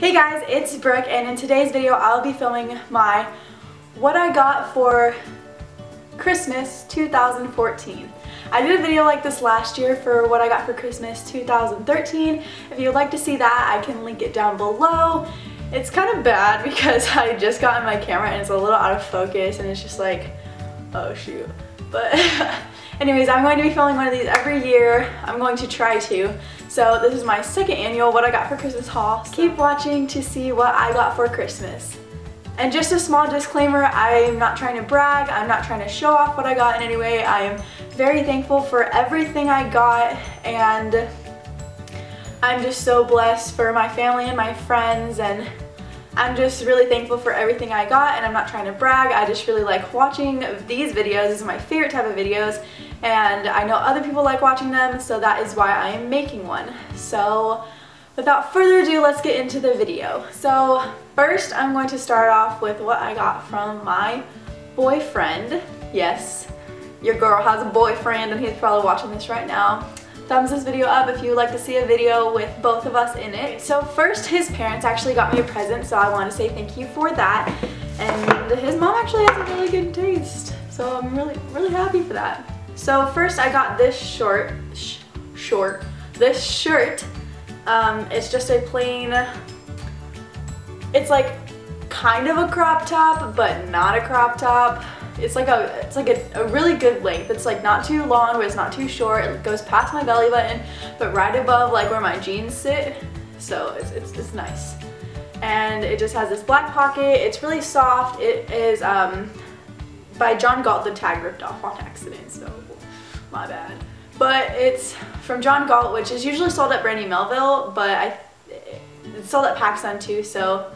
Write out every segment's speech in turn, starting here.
Hey guys, it's Brooke and in today's video I'll be filming my what I got for Christmas 2014. I did a video like this last year for what I got for Christmas 2013. If you would like to see that, I can link it down below. It's kind of bad because I just got in my camera and it's a little out of focus and it's just like, oh shoot. But anyways, I'm going to be filming one of these every year. I'm going to try to. So this is my second annual What I Got for Christmas haul. Keep watching to see what I got for Christmas. And just a small disclaimer, I'm not trying to brag, I'm not trying to show off what I got in any way. I am very thankful for everything I got and I'm just so blessed for my family and my friends and I'm just really thankful for everything I got and I'm not trying to brag. I just really like watching these videos. This is my favorite type of videos and I know other people like watching them so that is why I am making one. So without further ado, let's get into the video. So first I'm going to start off with what I got from my boyfriend. Yes, your girl has a boyfriend and he's probably watching this right now thumbs this video up if you would like to see a video with both of us in it. So first, his parents actually got me a present, so I want to say thank you for that. And his mom actually has a really good taste, so I'm really, really happy for that. So first, I got this short, sh short, this shirt. Um, it's just a plain, it's like kind of a crop top, but not a crop top. It's like a it's like a, a really good length. It's like not too long, but it's not too short. It goes past my belly button, but right above like where my jeans sit. So it's, it's, it's nice. And it just has this black pocket. It's really soft. It is um, by John Galt. The tag ripped off on accident, so my bad. But it's from John Galt, which is usually sold at Brandy Melville, but I it's sold at PacSun too, so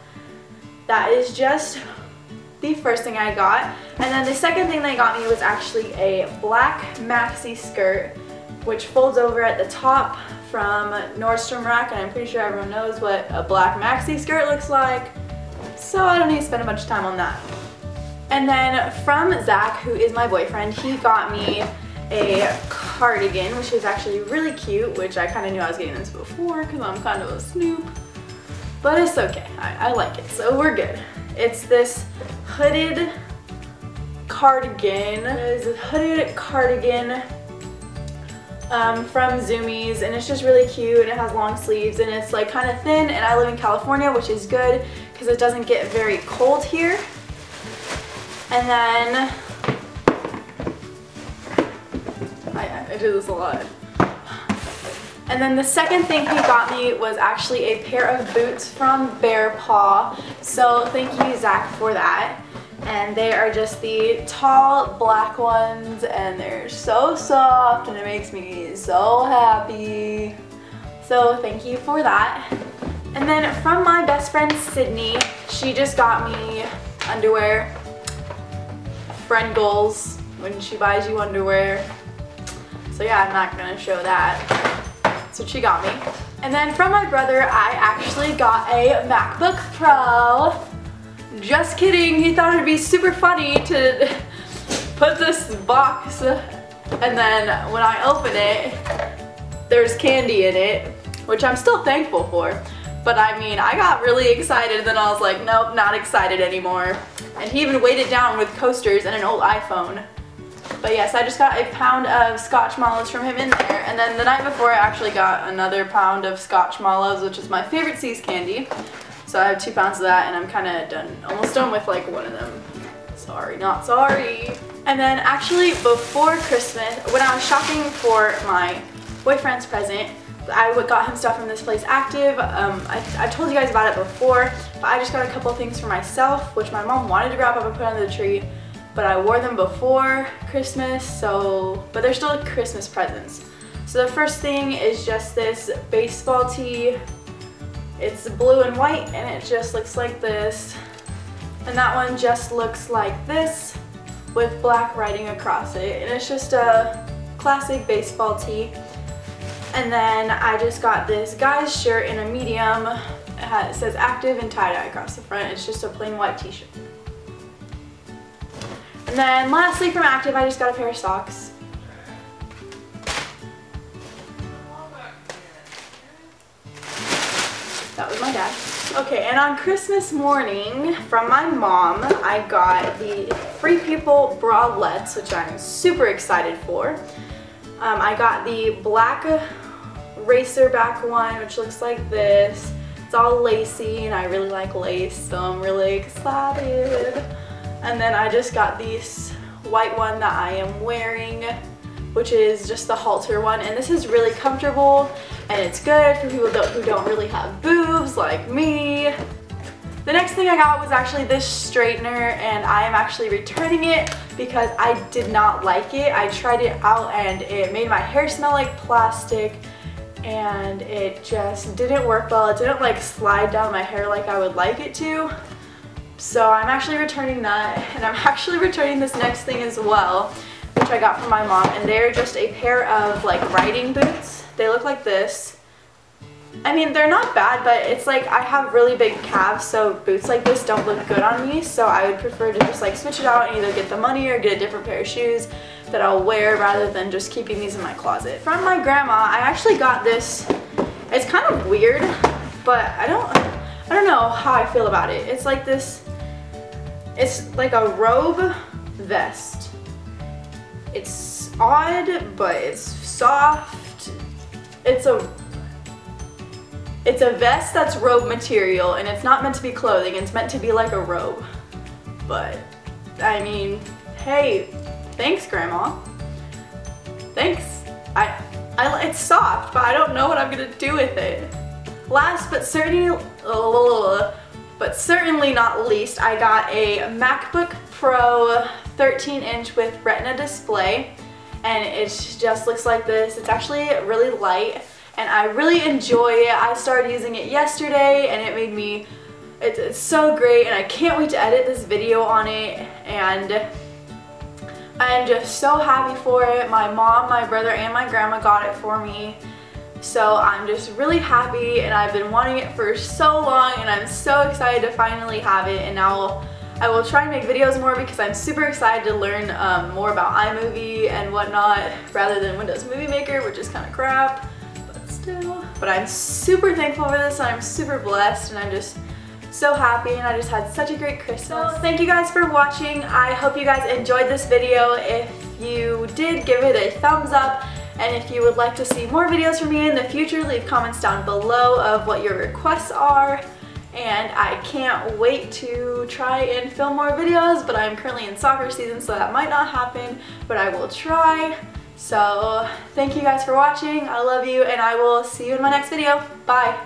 that is just the first thing I got. And then the second thing they got me was actually a black maxi skirt, which folds over at the top from Nordstrom Rack, and I'm pretty sure everyone knows what a black maxi skirt looks like. So I don't need to spend a much time on that. And then from Zach, who is my boyfriend, he got me a cardigan, which is actually really cute, which I kind of knew I was getting this before because I'm kind of a snoop. But it's okay, I, I like it, so we're good. It's this hooded cardigan. It is a hooded cardigan um, from Zumiez and it's just really cute and it has long sleeves and it's like kind of thin and I live in California which is good because it doesn't get very cold here. And then, I, I do this a lot. And then the second thing he got me was actually a pair of boots from Bear Paw. So thank you, Zach, for that. And they are just the tall black ones and they're so soft and it makes me so happy. So thank you for that. And then from my best friend Sydney, she just got me underwear. Friend goals when she buys you underwear. So yeah, I'm not gonna show that. That's what she got me. And then from my brother, I actually got a MacBook Pro. Just kidding, he thought it'd be super funny to put this box and then when I open it, there's candy in it, which I'm still thankful for. But I mean, I got really excited and then I was like, nope, not excited anymore. And he even weighed it down with coasters and an old iPhone. But yes, I just got a pound of Scotchmallows from him in there. And then the night before I actually got another pound of Scotchmallows, which is my favorite See's candy. So I have two pounds of that and I'm kind of done, almost done with like one of them. Sorry, not sorry. And then actually before Christmas, when I was shopping for my boyfriend's present, I got him stuff from this place active. Um, I, I told you guys about it before, but I just got a couple things for myself, which my mom wanted to wrap up and put under the tree but I wore them before Christmas, so, but they're still Christmas presents. So the first thing is just this baseball tee. It's blue and white and it just looks like this. And that one just looks like this with black writing across it. And it's just a classic baseball tee. And then I just got this guy's shirt in a medium. It says active and tie-dye across the front. It's just a plain white t-shirt. And then lastly from Active, I just got a pair of socks. That was my dad. Okay, and on Christmas morning from my mom, I got the Free People bralettes, which I'm super excited for. Um, I got the black racer back one, which looks like this. It's all lacy, and I really like lace, so I'm really excited. And then I just got this white one that I am wearing, which is just the halter one. And this is really comfortable, and it's good for people who don't really have boobs like me. The next thing I got was actually this straightener and I am actually returning it because I did not like it. I tried it out and it made my hair smell like plastic and it just didn't work well. It didn't like slide down my hair like I would like it to. So I'm actually returning that and I'm actually returning this next thing as well which I got from my mom and they're just a pair of like riding boots. They look like this. I mean they're not bad but it's like I have really big calves so boots like this don't look good on me so I would prefer to just like switch it out and either get the money or get a different pair of shoes that I'll wear rather than just keeping these in my closet. From my grandma, I actually got this, it's kind of weird, but I don't, I don't know how I feel about it. It's like this, it's like a robe vest. It's odd, but it's soft. It's a, it's a vest that's robe material and it's not meant to be clothing, it's meant to be like a robe. But, I mean, hey, Thanks, Grandma. Thanks. I, I, it's soft, but I don't know what I'm gonna do with it. Last but certainly, but certainly not least, I got a MacBook Pro 13 inch with Retina display and it just looks like this. It's actually really light and I really enjoy it. I started using it yesterday and it made me, it's, it's so great and I can't wait to edit this video on it and I'm just so happy for it. My mom, my brother, and my grandma got it for me. So I'm just really happy and I've been wanting it for so long and I'm so excited to finally have it and now I will try and make videos more because I'm super excited to learn um, more about iMovie and whatnot rather than Windows Movie Maker which is kind of crap but I'm super thankful for this and I'm super blessed and I'm just so happy and I just had such a great Christmas. So thank you guys for watching. I hope you guys enjoyed this video. If you did, give it a thumbs up. And if you would like to see more videos from me in the future, leave comments down below of what your requests are. And I can't wait to try and film more videos, but I'm currently in soccer season, so that might not happen, but I will try. So thank you guys for watching. I love you, and I will see you in my next video. Bye.